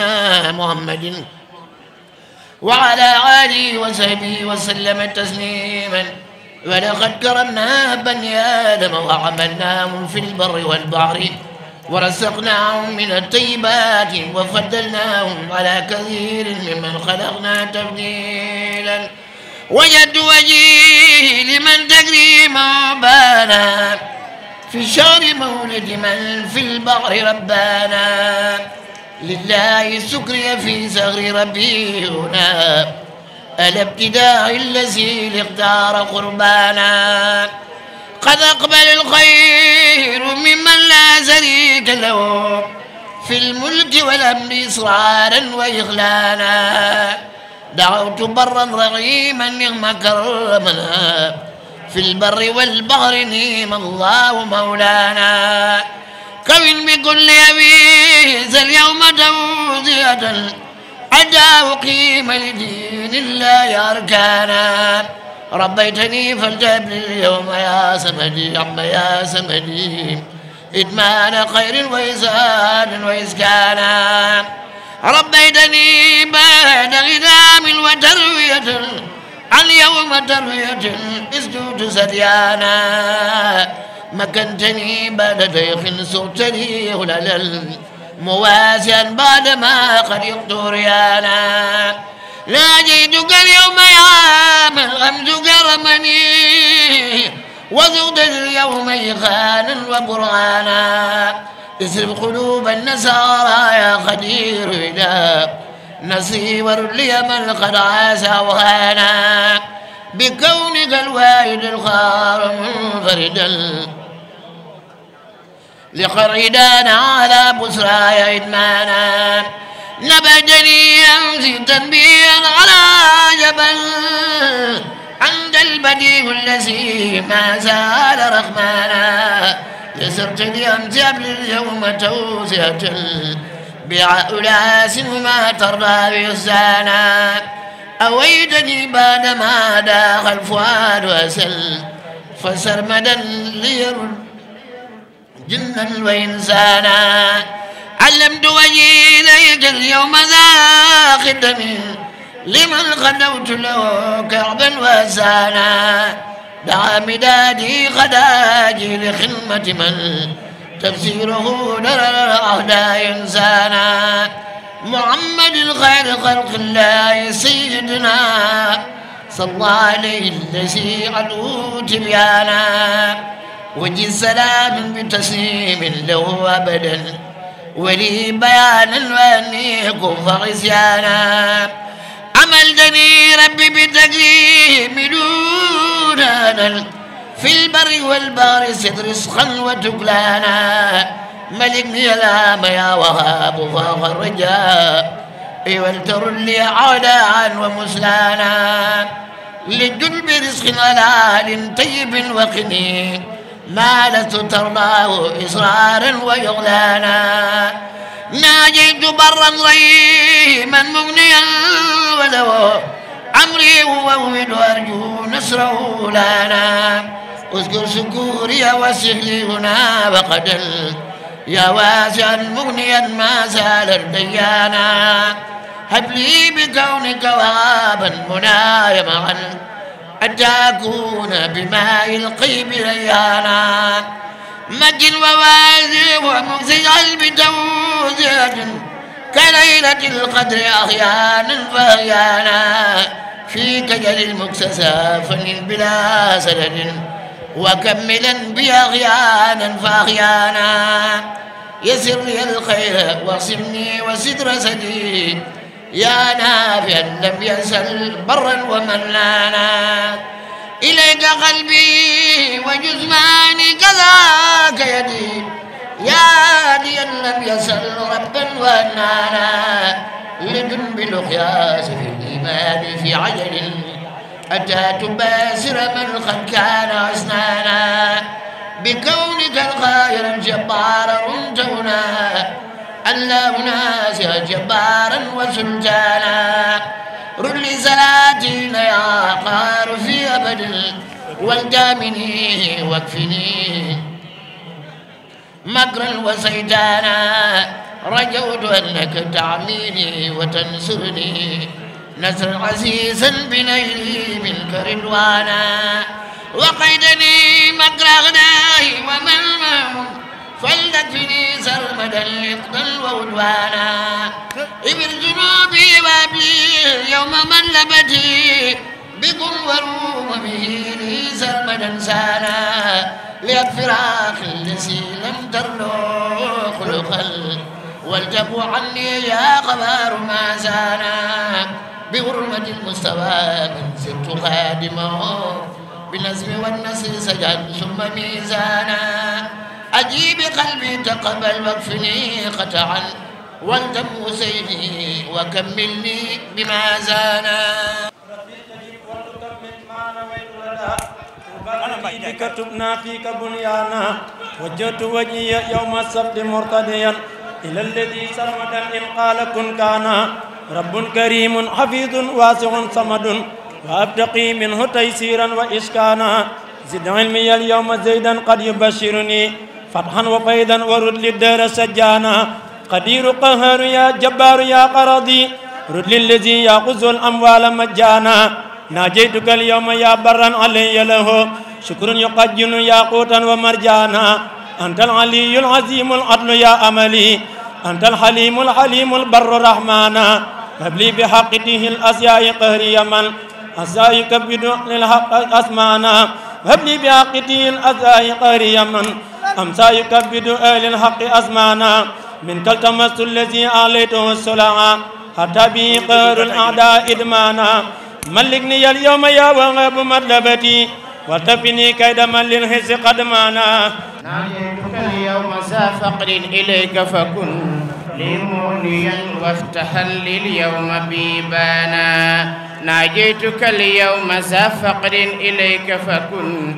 محمد وعلى آله وصحبه وسلم تسليما. ولقد كرمنا بني آدم وعملناهم في البر والبحر ورزقناهم من الطيبات وفضلناهم على كثير ممن خلقنا تفضيلا. وجدت وجهي لمن تكريما بانا في شهر مولد من في البحر ربانا. لله السكر في صغر ربي هنا. الابتداء الذي اختار قربانا. قد أقبل الخير ممن لا شريك له في الملك والأمر إصرارا وإخلانا. دعوت برا رغيما نعم كرمنا. في البر والبحر نيم الله مولانا. كون بكل أبيس اليوم توزية أداء قيمة لدين الله أركانا. ربيتني فالجبل اليوم يا سمدي عم يا سمدي. إدمان خير وإسان وإسكانا ربيتني بعد غدام وتروية. عن يوم تروية اسجد سديانا مكنتني بعد ضيق سرتني هللا مواسيا بعدما قد يقتريانا ناجيتك اليوم يا من غمزك رمني وذقت اليوم إيقانا وقرآنا. اصرف قلوب النصارى يا قدير إلى نصيب اليمن قد عاسى وهانا بكونك الواحد الخار منفردا. لقريدان على بسرايا إدمانا. نبجني أمسي تنبيا على جبل. عند البديع الذي ما زال رحمانا. يسرت لأمس قبل اليوم توسعة. بعألاس وما ترضى بيسانا أويتني بعدما داخل الفؤاد وأسل فسرمدا ليرد جنا وإنسانا علمت وجهي إليك اليوم ذا لمن غدوت له كعبا وسانا. دعا مدادي خداجي لخدمة من تفسيره درر أهدى إنسانا. محمد الخير خلق الله سيدنا. صلى عليه الذي علو تبيانا وجي سلام بتسليم له أبدا. ولي بيانا وأني كف غسيانا عملتني ربي بتكريم دون في البر والبحر سد رزقا وتكلانا ملكني الهام يا وهاب فاق الرجاء. والتر لي عداء ومسلانا. للجلب رزق حلال طيب وقني ما لست ترضاه إصرارا ويغلانا. ناجيت برا ريما مغنيا ولو عمري وأوهد أرجو نصره لنا. اذكر سكوري وسهلي هنا وقد يا واسعا مغنيا ما زال الديانا هب لي بكونك وهابا منايا معا حتى أكون القيم ريانا مجد ووازي ومغزي قلبي توزية كليلة القدر أحيانا فأحيانا في كجل المكسسى فن بلا سدد وكملا بأحيانا فأحيانا يسر لي الخير واصمني وستر سديد. يا نافعا لم يسل برا ومنانا إليك قلبي وجسماني كذاك يدي. يا هاديا لم يسل ربا وأنانا. لدن بالقياس في الإيمان في عجل أتى تباسر من قد كان أسنانا. بكونك الخير الجبار رمتنا الله ناسها جبارا وسلطانا رل صلاتنا يا قار في أبد والجامني واكفني. مكرا وسيطانا رجوت أنك تعميني وتنصرني. نصر عزيزا بنيلي منك رضوانا وقيدني مكر أغناه ومن فلتكفني سرمدا يقتل وعدوانا. إبر جنوبي وابلي يوم من لبتي بكم وروم به لي سرمدا سانا. ليغفر أخي الذي لم ترنو خلقا. والتقوا عني يا غبار ما زانا. بغرمة المستوى من زدت خادمة. بالنزم والنسر سجد ثم ميزانا. أجيب قلبي تقبل واكفني قطعا. والتم سيدي وكملني بما زانا. بك تبنا فيك بنيانا. وجهت وجهي يوم السبت مرتديا. إلى الذي سرمدا إن قال كن كان رب كريم حفيظ واسع صمد وأبتقي منه تيسيرا وإسكانا. زد علمي اليوم زيدا قد يبشرني فتحا وفيدا ورد للدار سجانا. قدير قهر يا جبار يا قرضي رد للذي يأخذ الأموال مجانا. ناجيتك اليوم يا برا علي له شكر يقجن ياقوتا ومرجانا. أنت العلي العظيم العدل يا أملي أنت الحليم الحليم البر رحمانا. هب لي بحقته الأسياء قهري من أسياء يكبد للحق أسمانا هب لي بحقته الأسياء قهري من أمسى يكبد أهل الحق أسمانا من كالتمس الذي أعليته السلعة. حتى به قهر الأعداء إدمانا. ملكني اليوم يا وهب مطلبتي وتفني كيد من للحس قد مانا ناديتك اليوم ذا فقر إليك فكن. وافتحا لي اليوم بيبانا. ناجيتك اليوم ذا فقر إليك فكن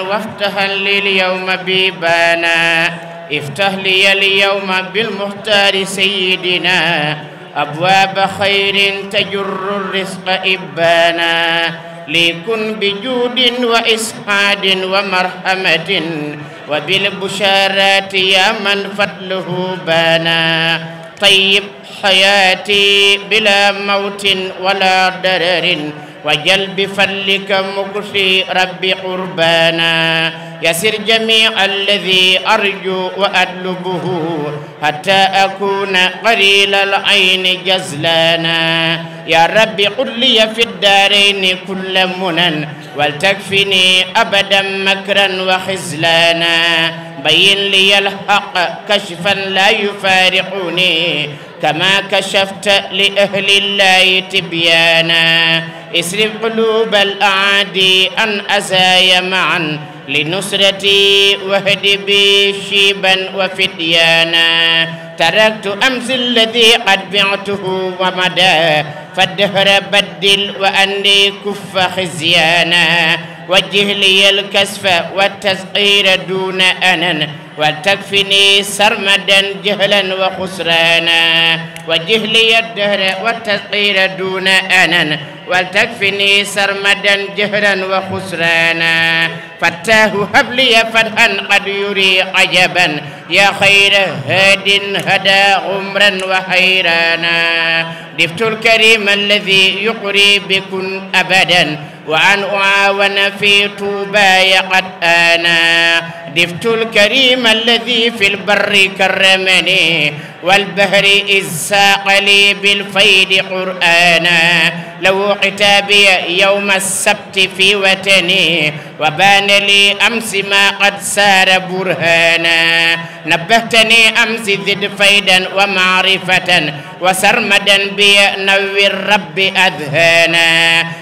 وافتحا لي اليوم بيبانا. افتح لي اليوم بالمختار سيدنا. أبواب خير تجر الرزق إبانا. ليكن بجود وإسعاد ومرحمة وبالبشارات يا من فضله بانا. طيب حياتي بلا موت ولا ضرر. وجلب فلك مكفي ربي قربانا. يسر جميع الذي أرجو وأطلبه حتى أكون قليل العين جزلانا. يا ربي قل لي في الدارين كل منن ولتكفني أبدا مكرا وخزلانا بين لي الحق كشفا لا يفارقني. كما كشفت لأهل الله تبيانا. اسرب قلوب الأعادي أن أزايا معا لنصرتي واهد بي شيبا وفتيانا. تركت أمس الذي قد بعته ومدى فالدهر بدل وأني كف خزيانا. وجه لي الكسف والتسقير دون أنن ولتكفني سرمدا جهلا وخسرانا وجه لي الدهر والتسقير دون أنن ولتكفني سرمدا جهلا وخسرانا. فتاه هب لي فتحا قد يري عجبا يا خير هاد هدى غمرا وحيرانا. دفت الكريم الذي يقري بكن أبدا وأن أعاون في طوباي قد آنا دفت الكريم الذي في البر كرمني. والبهر إذ ساق لي بالفيد قرآنا لو كتابي يوم السبت في وطني وبان لي أمس ما قد سار برهانا. نبهتني أمس زد فيدا ومعرفة وسرمدا بي نور رب أذهانا.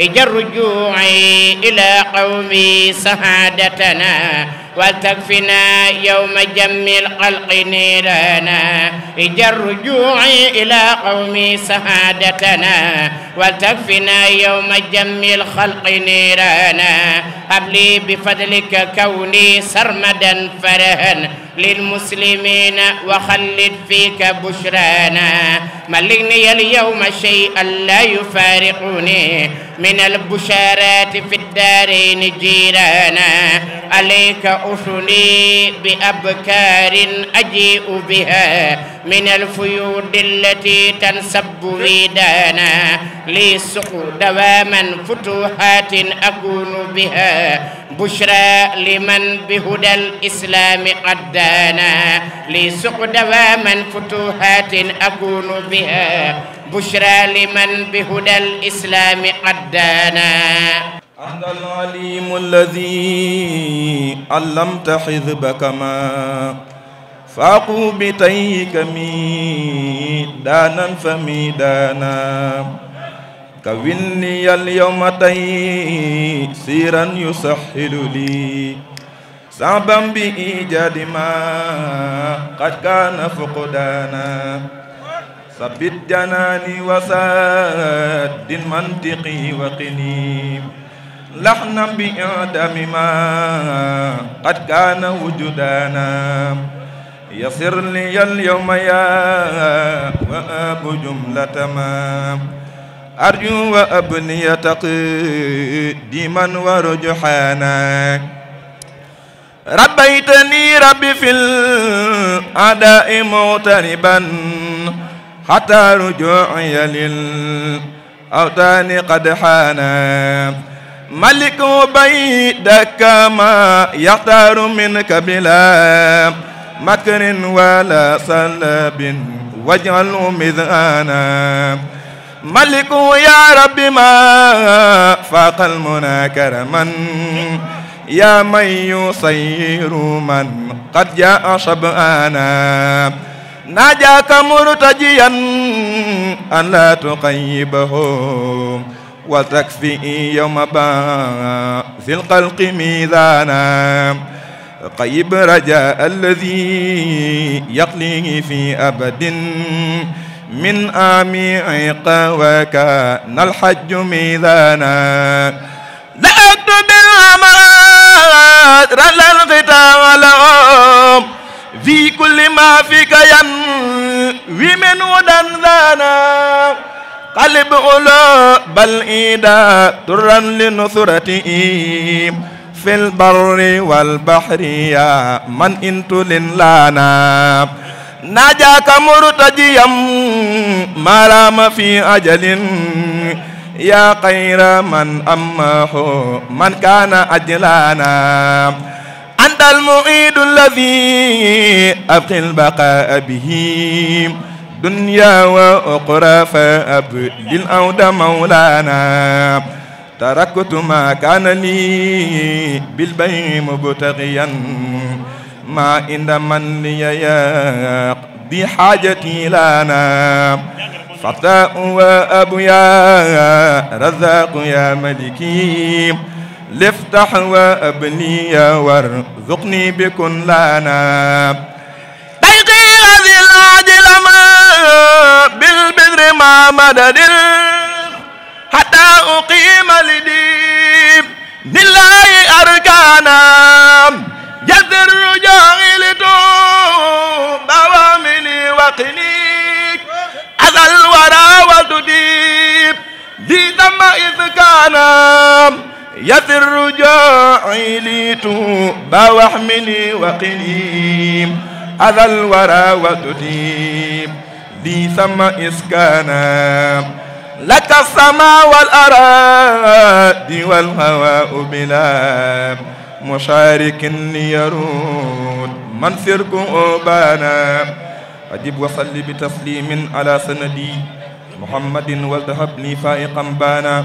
اجر رجوعي إلى قومي سعادتنا وتكفنا يوم جم الخلق نيرانا اجر رجوعي إلى قومي سعادتنا. وتكفنا يوم جم الخلق نيرانا هب لي بفضلك كوني سرمدا فرها للمسلمين وخلد فيك بشرانا. ملكني اليوم شيئا لا يفارقني. من البشارات في الدارين جيرانا. عليك أثني بأبكار أجيء بها. من الفيود التي تنسب ويدانا لي سق دواما فتوحات أكون بها. بشرى لمن بهدى الإسلام قد دانا دواما فتوحات أكون بها. بشرى لمن بهدى الإسلام قد دانا. أنت العليم الذي علمت حزبك ما. فاقوا بتيك ميدانا فميدانا. كون لي اليوم تيسيرا يسهل لي صعبا بإيجاد ما قد كان فقدانا ثبت جناني وسد منطقي وقني لحنا بإعدام ما قد كان وجدانا يسر لي اليوم يا وأب جملة ما أرجو وأبني تقديما ورجحانا. ربيتني ربي في الأداء مغتربا حتى رجوعي للأوطان قد حانا. ملك بيدك ما يختار منك بلا مكر ولا سلب واجعله مذانا ملك يا رب ما فاق المنى كرما يا من يصير من قد جاء شبآنا. ناجاك مرتجيا أن لا تقيبه وتكفي يوم بعث القلق ميزانا. قيب رجاء الذي يقليه في أبد من آمي عيق وكان الحج ميزانا. لا أكتب الأمات رل الغتام لهم في كل ما فيك ينوي من ودن ذانا. قلب أولو بل إيدا ترا لنصرته في البر والبحر يا من انت لنا najaaka murtajiyan maaraama fi ajalin. Yaa xayra man ammahu man kaana ajlaana. Anta almuidu alladi abqi albaqaa bihi. Dunya wa uxra fa abdil awda mawlaana. Taraktu ma kaana li bilbayi mubtagiyan ما عند من لي يقضي حاجتي لنا. فتاء وأبو يا رزاق يا ملكي. لافتح وأبني وارزقني بكن لنا. ضيقي هذه العاجل ما بالبذر ما مدد. حتى أقيم لدين لله أركانا كان يثر رجائي لتوب واحمني وقني. أذى الورى وتديب ذي ثم إذ كان لك السماء والأراضي والهواء بلا مشارك ليرود من فرق أوبانا. أجب وصل بتسليم على سندي محمد والتهبني فائقا بانا.